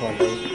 Bye-bye.